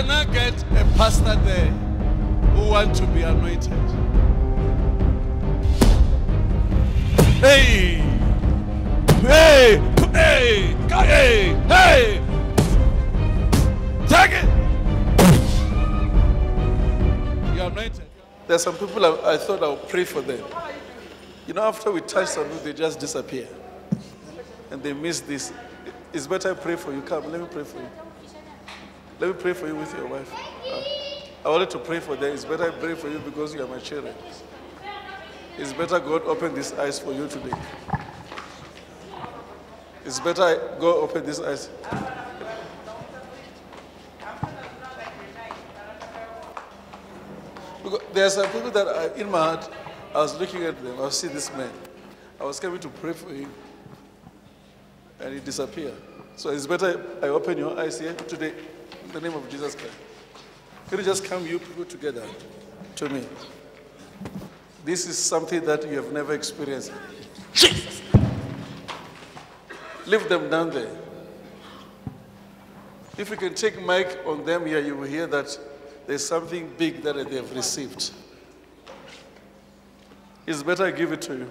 Can I get a pastor there who want to be anointed? Hey! Hey! Hey! Hey! Hey! Take it! You're anointed. There's some people I, I thought I would pray for them. You know, after we touch some people, they just disappear. And they miss this. It's better I pray for you. Come, let me pray for you. Let me pray for you with your wife. Uh, I wanted to pray for them. It's better I pray for you because you are my children. It's better God open these eyes for you today. It's better I go open these eyes. Because there are some people that are in my heart. I was looking at them. I see this man. I was coming to pray for him, and he disappeared. So it's better I open your eyes here today in the name of Jesus Christ. Can you just come, you people, together to me? This is something that you have never experienced. Jesus! Leave them down there. If you can take mic on them here, you will hear that there's something big that they have received. It's better I give it to you.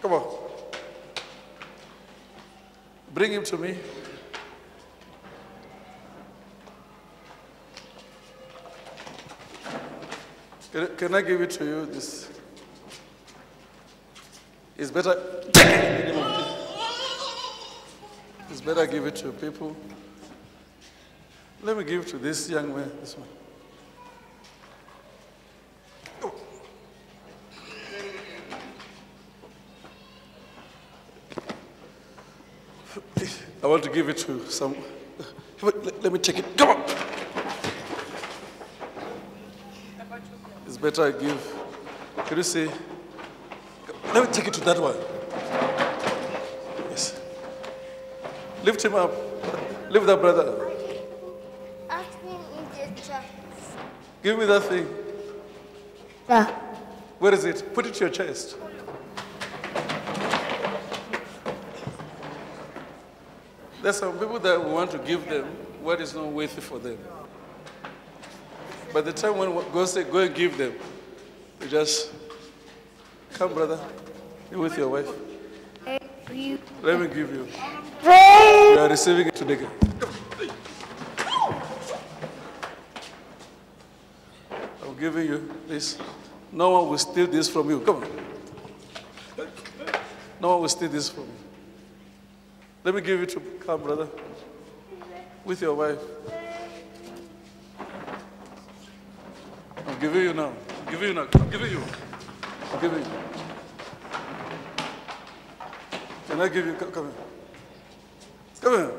Come on. Bring him to me. Can I- give it to you? This. It's better. It's better give it to people. Let me give to this young man. This one. I want to give it to some. Let, me take it. Come on. Better I give. Can you see? Let me take it to that one. Yes. Lift him up. Lift that brother. Ask him in the chat. Give me that thing. Yeah. Where is it? Put it to your chest. There's some people that we want to give them what is not worthy for them. By the time when God say go and give them, you just come, brother. You with your wife. Let me give you. You are receiving it today. I'm giving you this. No one will steal this from you. Come on. No one will steal this from you. Let me give it to come, brother. With your wife. I'm giving you now. I'm giving you now. I'm giving you. I'm giving you. Can I give you? Come, here. Come here.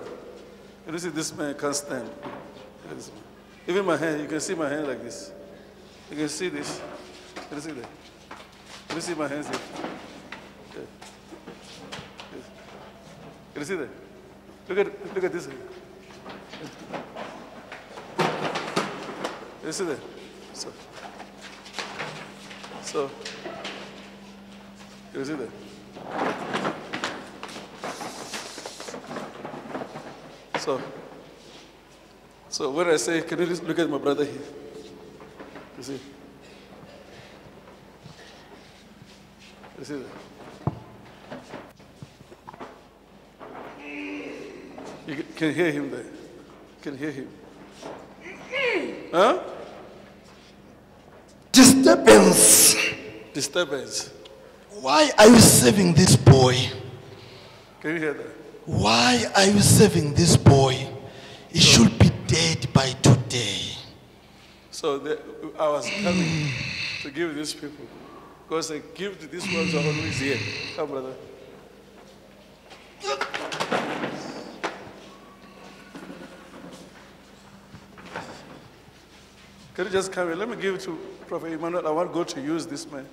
You see, this man can't stand. Even my hand, you can see my hand like this. You can see this. Can you see that? Can you see my hands here? Yeah. Yes. Can you see that? Look at, look at this. hand. You see that? So, so, you see that? So, so when I say, can you look at my brother here? You see? You see that? You can hear him there. You can hear him. Huh? Disturbance. Disturbance. Why are you saving this boy? Can you hear that? Why are you saving this boy? He should be dead by today. So the, I was coming to give these people. Because the gift these ones are always here. Come, brother. Can you just come here? Let me give it to Prophet Emmanuel. I want God to use this man.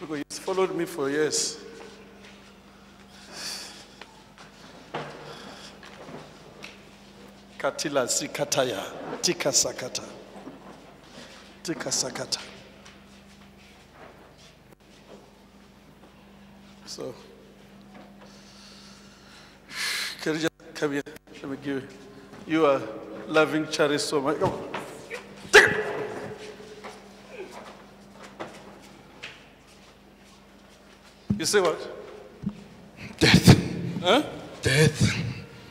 Because he's followed me for years. Katila sikataya. Tika sakata. Tika sakata. So, can you just come here? Let me give you. You are loving Charlie so much. Come on. Take it. You say what? Death. Huh? Death.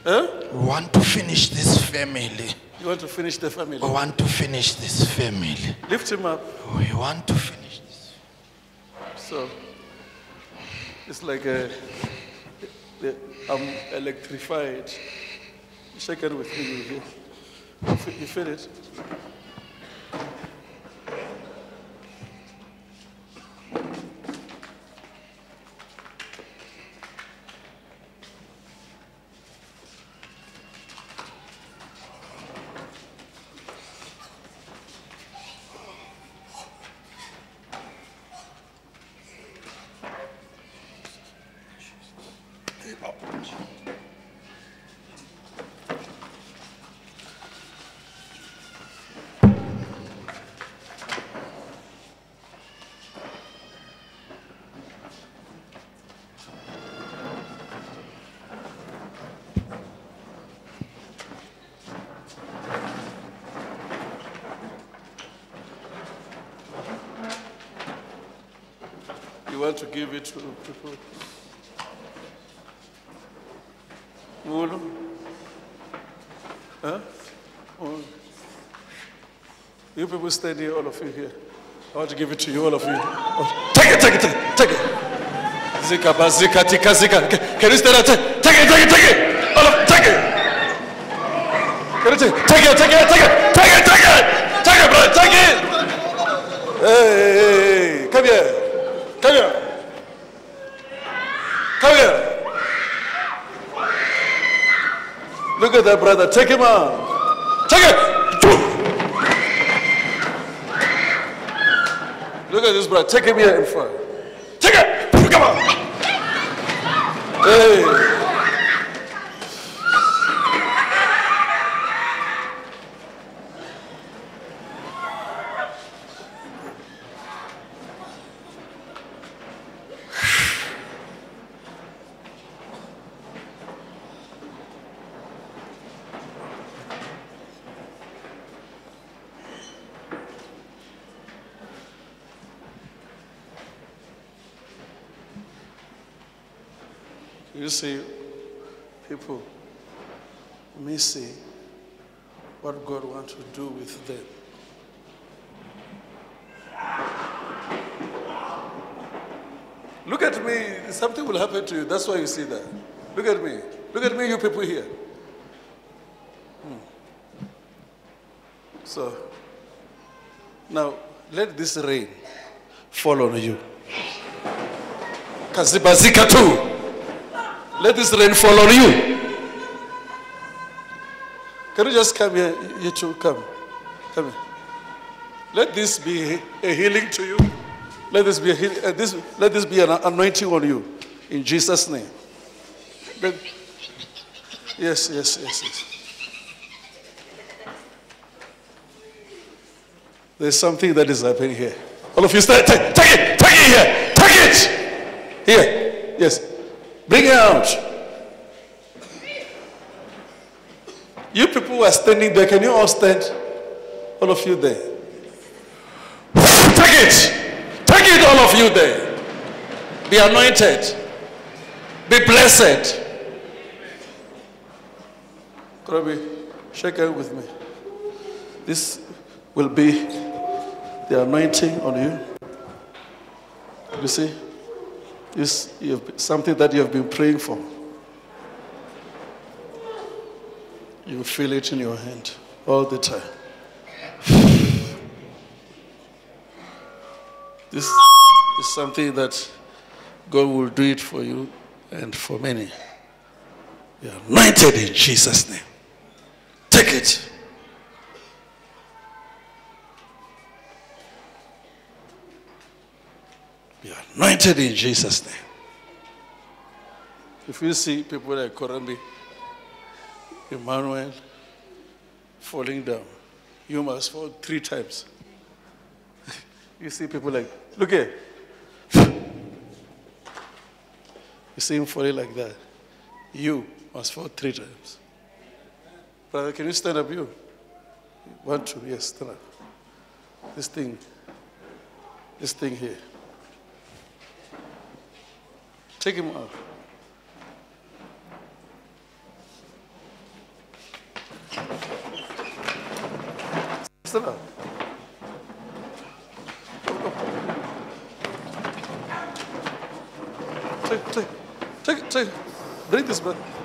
Huh? We want to finish this family. You want to finish the family? We want to finish this family. Lift him up. We want to finish this. So it's like a, the- I'm electrified. Shake it with me. You, feel- you You want to give it to people? Mulu? Huh? Mulu? You people stand here, all of you here. I want to give it to you, all of you. Oh, Take it, take it, take it, take it. Zika, ba, zika, tika, zika. Can- you stand up? Take take it, take it, take it. All of, take it. Can you take it? Take it, take it, take it, take it, take it. Take it, brother, take it. Hey, hey, hey. come here. Come here. Come here. Look at that brother. Take him out. Take it. Look at this brother. Take him here in front. Take it. Come on. Hey. You see people missing what God wants to do with them. Look at me, something will happen to you. That's why you see that. Look at me. Look at me, you people here. Hmm. So, now let this rain fall on you. Kazibazika too. Let this rain fall on you. Can you just come here? You two, come. Come here. Let this be a healing to you. Let this be a heal- uh, this, let this be an anointing on you. In Jesus' name. Yes, yes, yes, yes. There's something that is happening here. All of you stand, take, take it, take it here, take it. Here, yes. Out. You people who are standing there, can you all stand? All of you there. Take it. Take it, all of you there. Be anointed. Be blessed. Krabi, shake hands with me. This will be the anointing on you. You see? Have, something that you have been praying for. You feel it in your hand all the time. This is something that God will do it for you and for many. You are anointed in Jesus' name. Take it. Are anointed in Jesus' name. If you see people like Korambi, Emmanuel falling down, you must fall three times. you see people like, look here. You see him falling like that. You must fall three times. Brother, can you stand up? You want to? Yes, stand up. This thing, this thing here. Take him out. Stand. Take, take, take, take. Bring this back.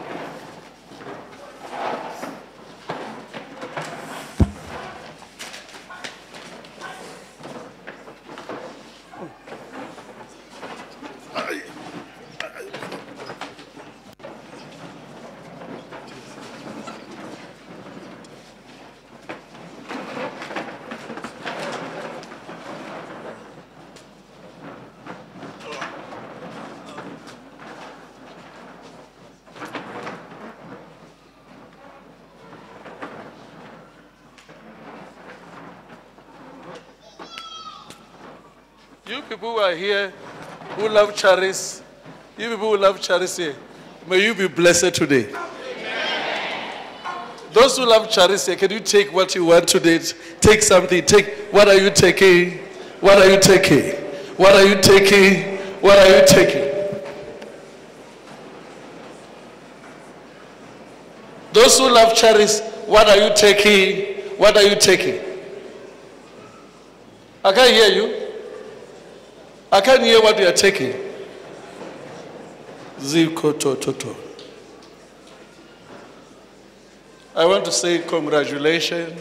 You people who are here, who love Charis, you people who love Charis here, may you be blessed today. Those who love Charis here, can you take what you want today? Take something. Take. What are you taking? What are you taking? What are you taking? What are you taking? Those who love Charis, what are you taking? What are you taking? I can't hear you. I can't hear what you are taking. Ziko Toto. to to. I want to say congratulations